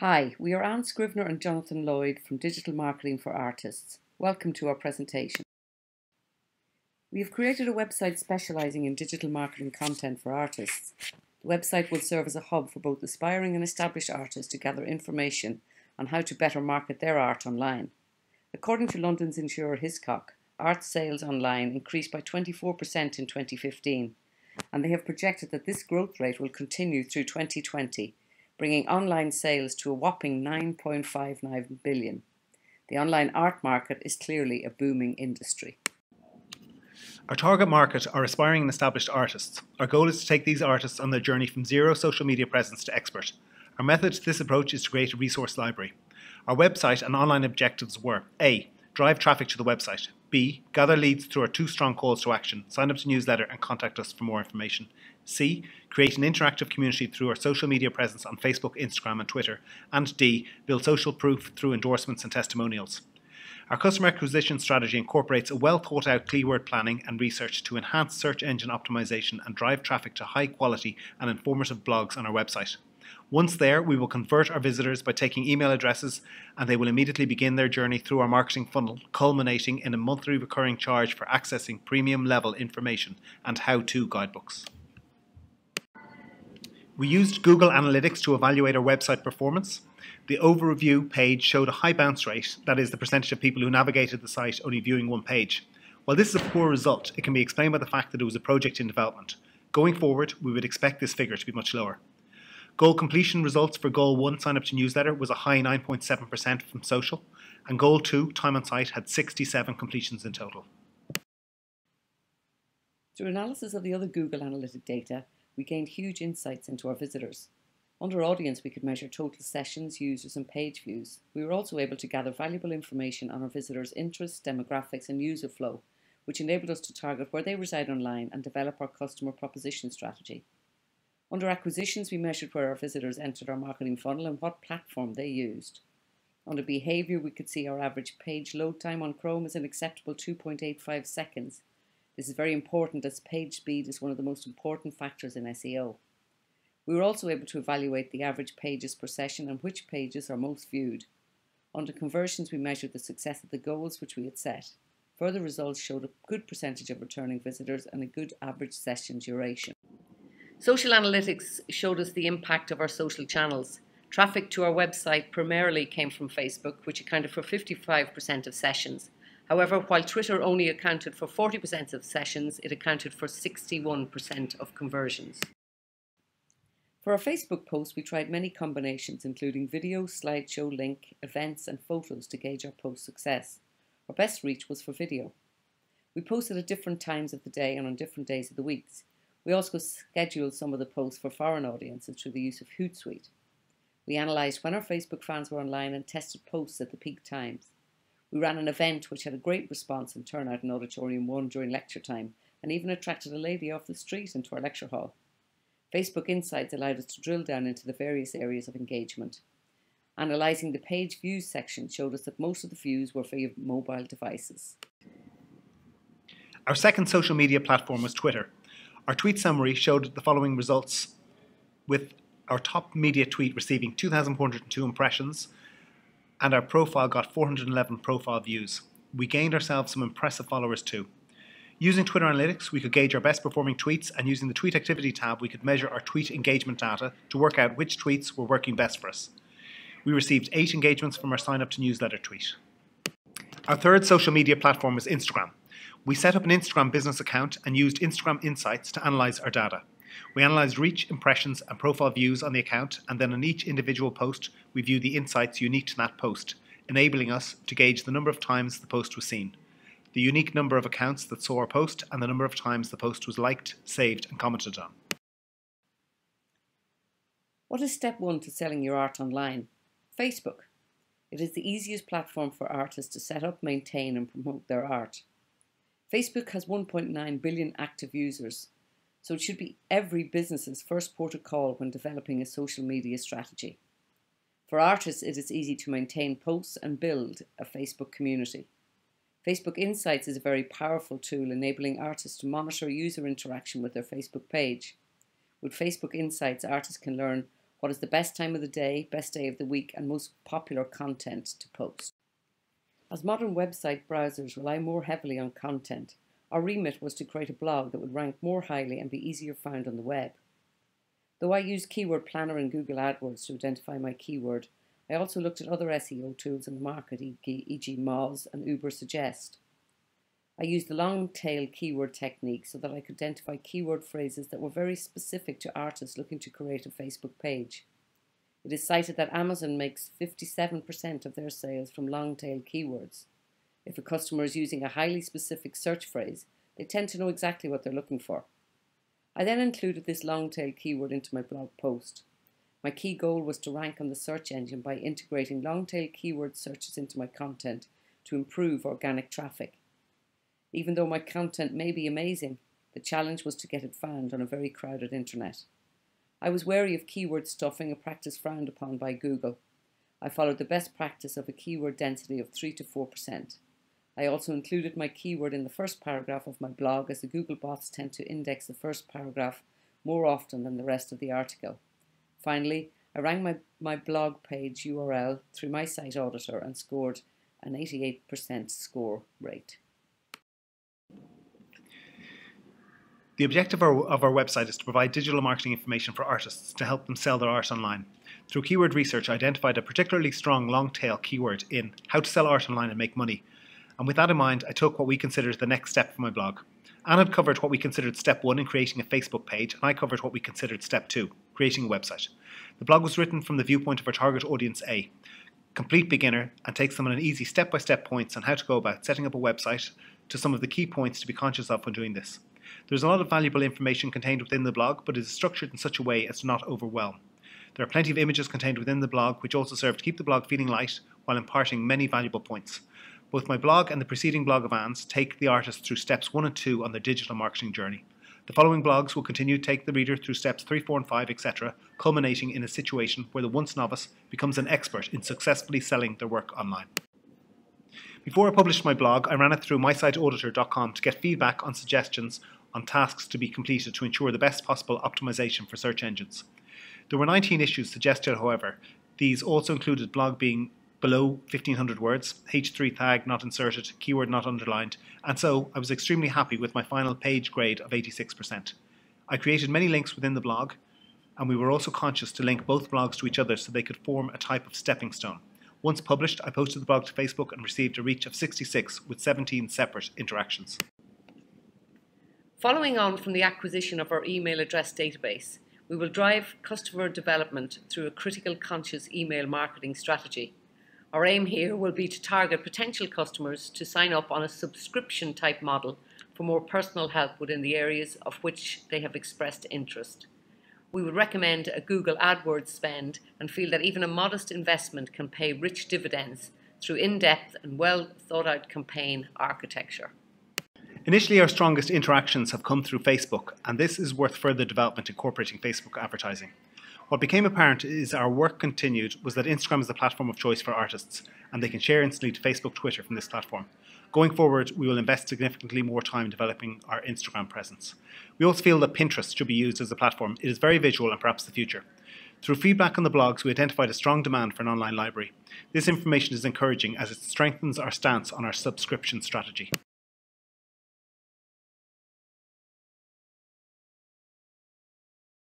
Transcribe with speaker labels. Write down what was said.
Speaker 1: Hi, we are Anne Scrivener and Jonathan Lloyd from Digital Marketing for Artists. Welcome to our presentation. We have created a website specialising in digital marketing content for artists. The website will serve as a hub for both aspiring and established artists to gather information on how to better market their art online. According to London's insurer Hiscox, art sales online increased by 24% in 2015, and they have projected that this growth rate will continue through 2020 bringing online sales to a whopping 9.59 billion. The online art market is clearly a booming industry.
Speaker 2: Our target market are aspiring and established artists. Our goal is to take these artists on their journey from zero social media presence to expert. Our method to this approach is to create a resource library. Our website and online objectives were A. Drive traffic to the website. B. Gather leads through our two strong calls to action sign up to newsletter and contact us for more information. C. Create an interactive community through our social media presence on Facebook, Instagram, and Twitter. And D. Build social proof through endorsements and testimonials. Our customer acquisition strategy incorporates a well thought out keyword planning and research to enhance search engine optimization and drive traffic to high quality and informative blogs on our website. Once there, we will convert our visitors by taking email addresses and they will immediately begin their journey through our marketing funnel, culminating in a monthly recurring charge for accessing premium level information and how to guidebooks. We used Google Analytics to evaluate our website performance. The overview page showed a high bounce rate, that is, the percentage of people who navigated the site only viewing one page. While this is a poor result, it can be explained by the fact that it was a project in development. Going forward, we would expect this figure to be much lower. Goal completion results for Goal 1 sign up to newsletter was a high 9.7% from social, and Goal 2 time on site had 67 completions in total.
Speaker 1: Through analysis of the other Google Analytic data, we gained huge insights into our visitors. Under audience, we could measure total sessions, users, and page views. We were also able to gather valuable information on our visitors' interests, demographics, and user flow, which enabled us to target where they reside online and develop our customer proposition strategy. Under acquisitions, we measured where our visitors entered our marketing funnel and what platform they used. Under behaviour, we could see our average page load time on Chrome is an acceptable 2.85 seconds. This is very important as page speed is one of the most important factors in SEO. We were also able to evaluate the average pages per session and which pages are most viewed. Under conversions, we measured the success of the goals which we had set. Further results showed a good percentage of returning visitors and a good average session duration. Social analytics showed us the impact of our social channels. Traffic to our website primarily came from Facebook, which accounted for 55% of sessions. However, while Twitter only accounted for 40% of sessions, it accounted for 61% of conversions. For our Facebook post, we tried many combinations, including video, slideshow, link, events, and photos to gauge our post success. Our best reach was for video. We posted at different times of the day and on different days of the weeks. We also scheduled some of the posts for foreign audiences through the use of Hootsuite. We analysed when our Facebook fans were online and tested posts at the peak times. We ran an event which had a great response and turnout in Auditorium 1 during lecture time and even attracted a lady off the street into our lecture hall. Facebook Insights allowed us to drill down into the various areas of engagement. Analysing the page views section showed us that most of the views were via mobile devices.
Speaker 2: Our second social media platform was Twitter. Our tweet summary showed the following results with our top media tweet receiving 2,402 impressions and our profile got 411 profile views. We gained ourselves some impressive followers too. Using Twitter Analytics, we could gauge our best performing tweets, and using the Tweet Activity tab, we could measure our tweet engagement data to work out which tweets were working best for us. We received eight engagements from our sign up to newsletter tweet. Our third social media platform is Instagram. We set up an Instagram business account and used Instagram Insights to analyze our data. We analysed reach, impressions, and profile views on the account, and then on each individual post, we view the insights unique to that post, enabling us to gauge the number of times the post was seen, the unique number of accounts that saw our post, and the number of times the post was liked, saved, and commented on.
Speaker 1: What is step one to selling your art online? Facebook. It is the easiest platform for artists to set up, maintain, and promote their art. Facebook has 1.9 billion active users, so it should be every business's first port of call when developing a social media strategy. For artists, it is easy to maintain posts and build a Facebook community. Facebook Insights is a very powerful tool enabling artists to monitor user interaction with their Facebook page. With Facebook Insights, artists can learn what is the best time of the day, best day of the week, and most popular content to post. As modern website browsers rely more heavily on content, our remit was to create a blog that would rank more highly and be easier found on the web. Though I use Keyword Planner and Google AdWords to identify my keyword, I also looked at other SEO tools in the market, e.g. Moz and Ubersuggest. I used the long tail keyword technique so that I could identify keyword phrases that were very specific to artists looking to create a Facebook page. It is cited that Amazon makes 57% of their sales from long tail keywords. If a customer is using a highly specific search phrase, they tend to know exactly what they're looking for. I then included this long tail keyword into my blog post. My key goal was to rank on the search engine by integrating long tail keyword searches into my content to improve organic traffic. Even though my content may be amazing, the challenge was to get it found on a very crowded internet. I was wary of keyword stuffing, a practice frowned upon by Google. I followed the best practice of a keyword density of 3 to 4%. I also included my keyword in the first paragraph of my blog as the Google bots tend to index the first paragraph more often than the rest of the article. Finally, I rang my, my blog page URL through my site auditor and scored an 88% score rate.
Speaker 2: The objective of our, website is to provide digital marketing information for artists to help them sell their art online. Through keyword research, I identified a particularly strong long tail keyword in how to sell art online and make money. And with that in mind, I took what we considered the next step for my blog. Anne had covered what we considered step one in creating a Facebook page, and I covered what we considered step two, creating a website. The blog was written from the viewpoint of our target audience A, complete beginner, and takes them on an easy step by step points on how to go about setting up a website to some of the key points to be conscious of when doing this. There's a lot of valuable information contained within the blog, but it is structured in such a way as to not overwhelm. There are plenty of images contained within the blog, which also serve to keep the blog feeling light while imparting many valuable points. Both my blog and the preceding blog of Anne's take the artist through steps 1 and 2 on their digital marketing journey. The following blogs will continue to take the reader through steps 3, 4, and 5, etc., culminating in a situation where the once novice becomes an expert in successfully selling their work online. Before I published my blog, I ran it through mysiteauditor.com to get feedback on suggestions on tasks to be completed to ensure the best possible optimization for search engines. There were 19 issues suggested, however. These also included blog being below 1500 words, H3 tag not inserted, keyword not underlined, and so I was extremely happy with my final page grade of 86%. I created many links within the blog, and we were also conscious to link both blogs to each other so they could form a type of stepping stone. Once published, I posted the blog to Facebook and received a reach of 66 with 17 separate interactions.
Speaker 1: Following on from the acquisition of our email address database, we will drive customer development through a critical conscious email marketing strategy. Our aim here will be to target potential customers to sign up on a subscription type model for more personal help within the areas of which they have expressed interest. We would recommend a Google AdWords spend and feel that even a modest investment can pay rich dividends through in-depth and well thought out campaign architecture.
Speaker 2: Initially, our strongest interactions have come through Facebook, and this is worth further development incorporating Facebook advertising. What became apparent is our work continued was that Instagram is the platform of choice for artists, and they can share instantly to Facebook, Twitter from this platform. Going forward, we will invest significantly more time developing our Instagram presence. We also feel that Pinterest should be used as a platform. It is very visual and perhaps the future. Through feedback on the blogs, we identified a strong demand for an online library. This information is encouraging as it strengthens our stance on our subscription strategy.